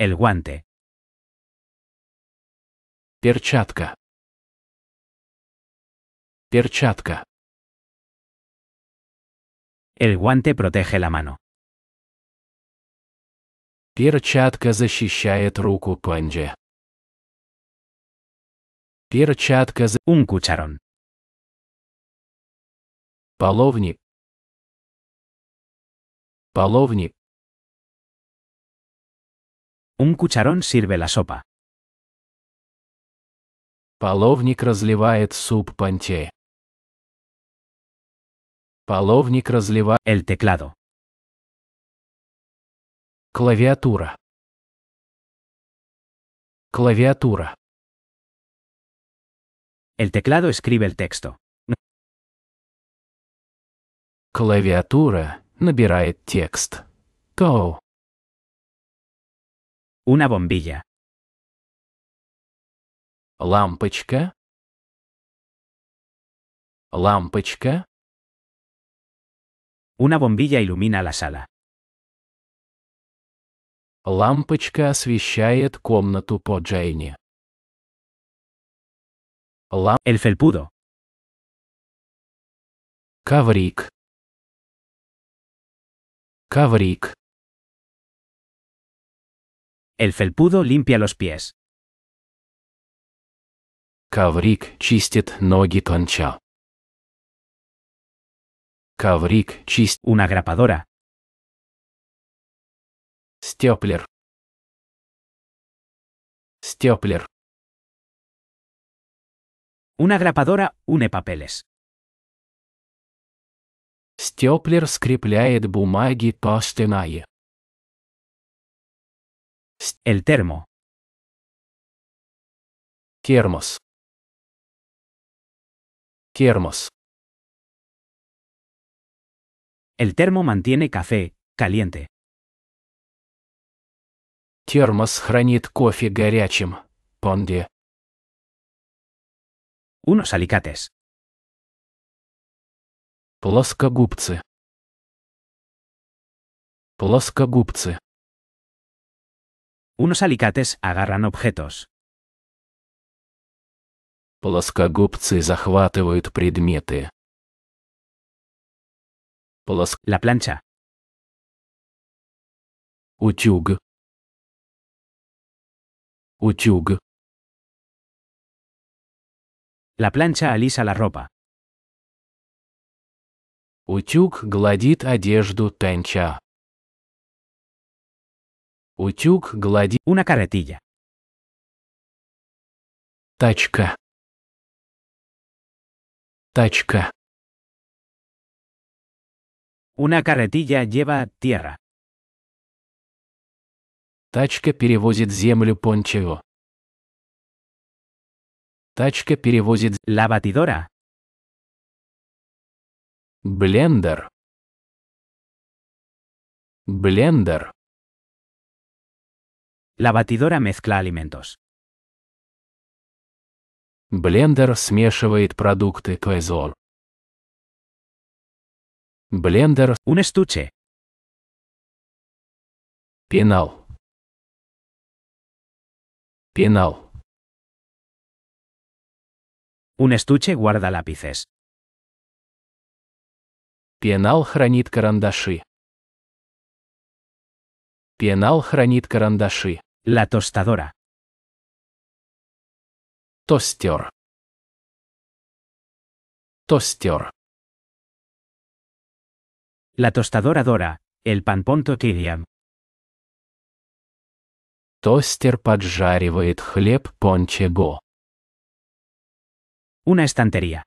El guante. Перчатка. Перчатка. El guante protege la mano. Перчатка защищает руку Панджи. Перчатка за... Un cucharón. Половник. Половник. Un cucharón sirve la sopa. Половник разливает суп панте. Половник разливает El teclado. клавиатура. Клавиатура. El teclado escribe el texto. Клавиатура набирает текст. То. Una bombilla. Лампочка. Лампочка. Una bombilla ilumina la sala. Лампочка освещает комнату по Джейни. Лам... El felpudo. Коврик. Коврик. El felpudo limpia los pies. Коврик чистит ноги конча. Коврик чистит Una grapadora. степлер. Степлер. Una grapadora une papeles. Степлер скрепляет бумаги по стене. El termo. Термос. Термос. El termo mantiene café, caliente. Термос хранит кофе горячим. Понде. Unos alicates. Плоскогубцы. Плоскогубцы. Unos alicates agarran objetos. Плоскогубцы захватывают предметы. Плоск... La plancha. Утюг. Утюг. La plancha alisa la ropa. Утюг гладит одежду тенча. Утюг гладит Una carretilla. тачка. Тачка. Una carretilla lleva tierra. Тачка перевозит землю пончево. Тачка перевозит La batidora. блендер. Блендер. La batidora mezcla alimentos. Блендер смешивает продукты Кайзол. Блендер Un estuche. пенал. Пенал. Un estuche guarda lápices. Пенал хранит карандаши. Пенал хранит карандаши. La tostadora. Тостер. Тостер. La tostadora dora. El pan ponto Kiriam. Тостер поджаривает хлеб пончего. Una estantería.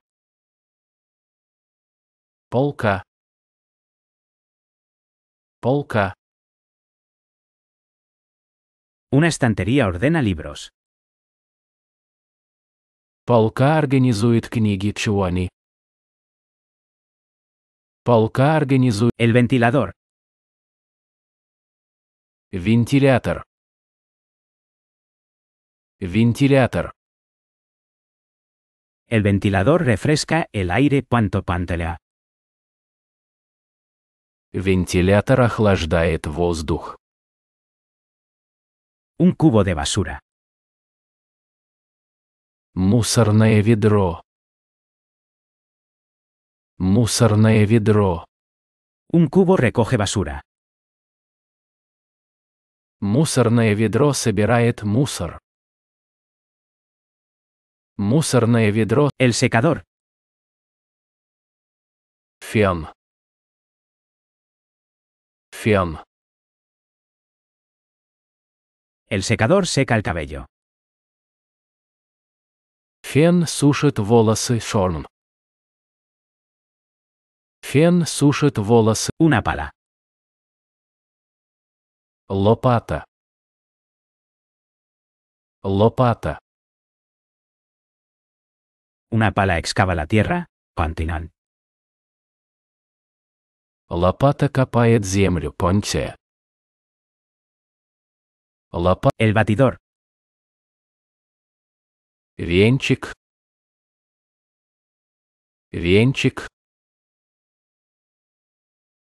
Полка. Полка. Una estantería ordena libros. Полка организует книги Чуани. Полка организует El ventilador. вентилятор. Вентилятор. El ventilador refresca el aire cuanto pantelea. Вентилятор охлаждает воздух. Un cubo de basura. Мусорное ведро. Мусорное ведро. Un cubo recoge basura. Мусорное ведро собирает мусор. Мусорное ведро El secador. фен. Фен. El secador seca el cabello. Фен сушит волосы шорм. Фен сушит волосы Una pala. лопата. Лопата. Una pala excava la tierra. Continent. Лопата копает землю, понте. Лопа, El batidor. венчик. Венчик,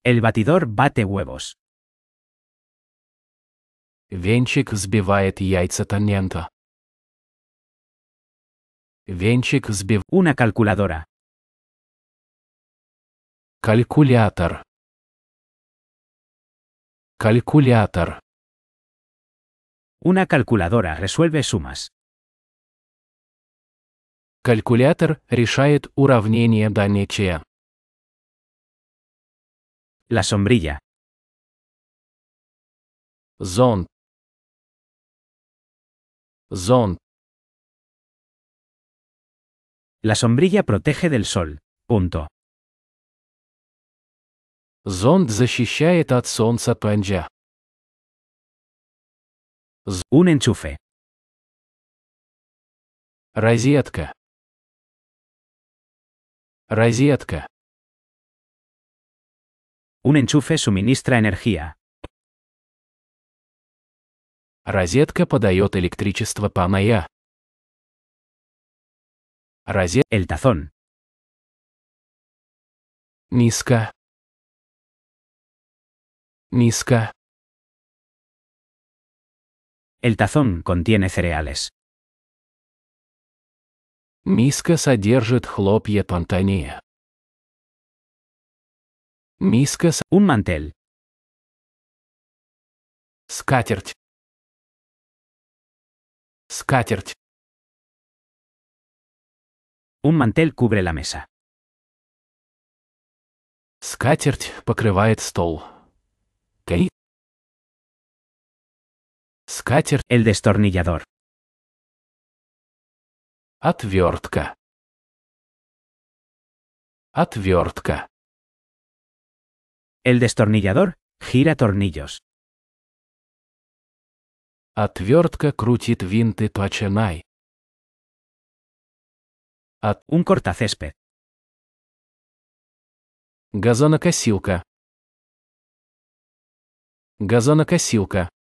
El batidor bate huevos. венчик взбивает яйца тонента. Венчик взбив... Una calculadora. Калькулятор. Калькулятор. Una calculadora resuelve sumas. Калькулятор решает уравнение Данечия. La sombrilla. Зонт. Зонт. La sombrilla protege del sol. Punto. Зонт защищает от солнца пенджа. Un enchufe. Розетка. Розетка. Un enchufe suministra energía. Розетка подает электричество по ная. Розет... El tazón. Миска. Миска. El tazón contiene cereales. Миска содержит хлопья пантания. Миска с... Un mantel. Скатерть. Скатерть. Un mantel cubre la mesa. Скатерть покрывает стол. Кей. Скатерть. El destornillador. Отвертка. Отвертка. El destornillador gira tornillos. Отвертка крутит винты починай. Un cortacésped. Газонокосилка. Газонокосилка.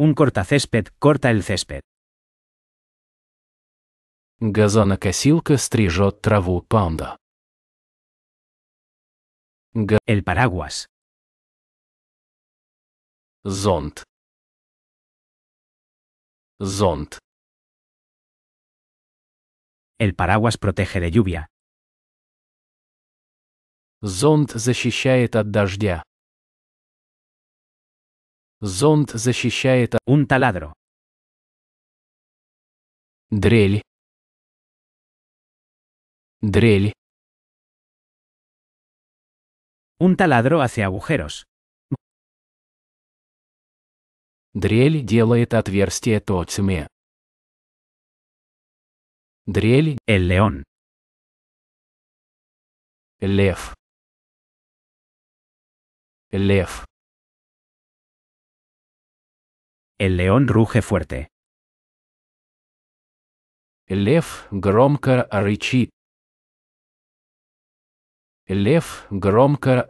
Un cortacésped corta el césped. Газонокосилка стрижет траву панда. Г. El paraguas. Зонт. Зонт. El paraguas protege de lluvia. Зонт защищает от дождя. Зонт защищает. Un taladro. Дрель. Дрель. Un taladro hace agujeros. Дрель делает отверстие тоцме. Дрель, El león. лев. Лев. El león ruge fuerte. Лев громко рычит. Лев громко